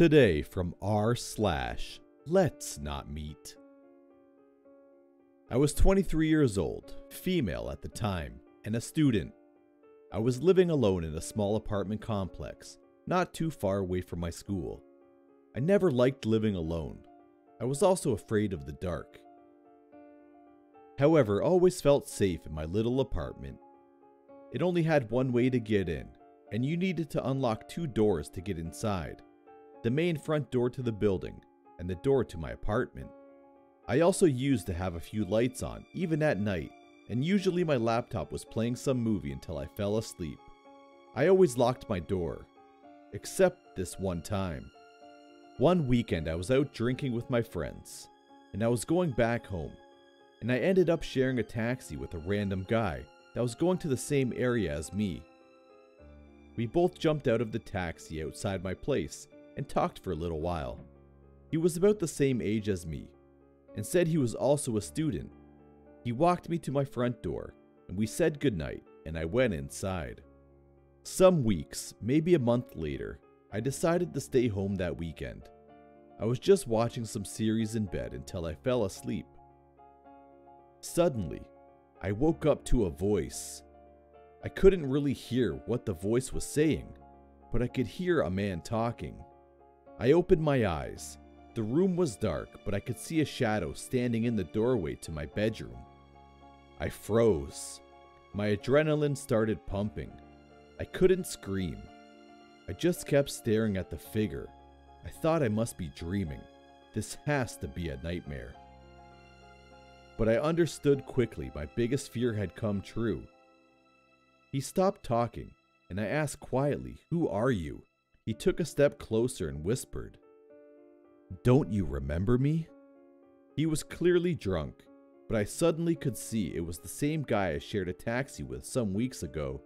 Today from r slash let's not meet. I was 23 years old, female at the time, and a student. I was living alone in a small apartment complex, not too far away from my school. I never liked living alone. I was also afraid of the dark. However, always felt safe in my little apartment. It only had one way to get in, and you needed to unlock two doors to get inside the main front door to the building, and the door to my apartment. I also used to have a few lights on, even at night, and usually my laptop was playing some movie until I fell asleep. I always locked my door, except this one time. One weekend I was out drinking with my friends, and I was going back home, and I ended up sharing a taxi with a random guy that was going to the same area as me. We both jumped out of the taxi outside my place and talked for a little while. He was about the same age as me and said he was also a student. He walked me to my front door and we said goodnight and I went inside. Some weeks, maybe a month later, I decided to stay home that weekend. I was just watching some series in bed until I fell asleep. Suddenly, I woke up to a voice. I couldn't really hear what the voice was saying, but I could hear a man talking. I opened my eyes. The room was dark, but I could see a shadow standing in the doorway to my bedroom. I froze. My adrenaline started pumping. I couldn't scream. I just kept staring at the figure. I thought I must be dreaming. This has to be a nightmare. But I understood quickly my biggest fear had come true. He stopped talking, and I asked quietly, Who are you? He took a step closer and whispered, Don't you remember me? He was clearly drunk, but I suddenly could see it was the same guy I shared a taxi with some weeks ago.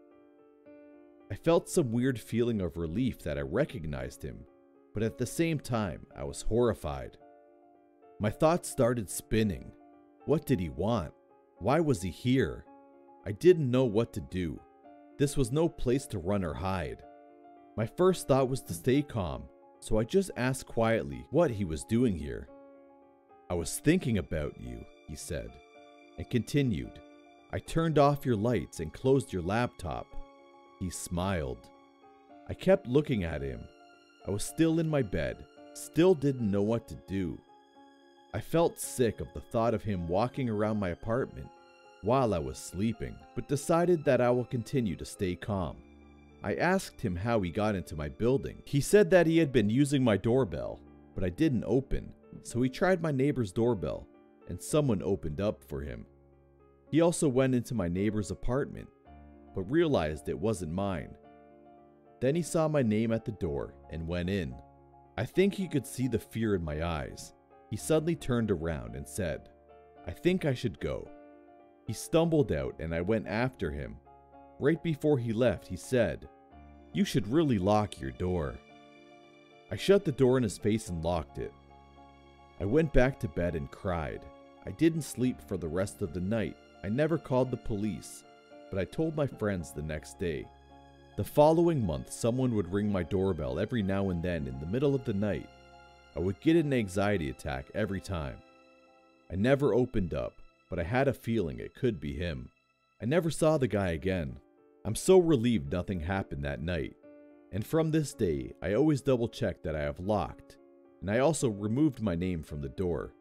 I felt some weird feeling of relief that I recognized him, but at the same time, I was horrified. My thoughts started spinning. What did he want? Why was he here? I didn't know what to do. This was no place to run or hide. My first thought was to stay calm, so I just asked quietly what he was doing here. I was thinking about you, he said, and continued. I turned off your lights and closed your laptop. He smiled. I kept looking at him. I was still in my bed, still didn't know what to do. I felt sick of the thought of him walking around my apartment while I was sleeping, but decided that I will continue to stay calm. I asked him how he got into my building. He said that he had been using my doorbell, but I didn't open, so he tried my neighbor's doorbell, and someone opened up for him. He also went into my neighbor's apartment, but realized it wasn't mine. Then he saw my name at the door and went in. I think he could see the fear in my eyes. He suddenly turned around and said, I think I should go. He stumbled out and I went after him. Right before he left, he said, you should really lock your door. I shut the door in his face and locked it. I went back to bed and cried. I didn't sleep for the rest of the night. I never called the police, but I told my friends the next day. The following month, someone would ring my doorbell every now and then in the middle of the night. I would get an anxiety attack every time. I never opened up, but I had a feeling it could be him. I never saw the guy again. I'm so relieved nothing happened that night. And from this day, I always double check that I have locked, and I also removed my name from the door.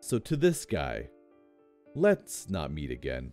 So to this guy, let's not meet again.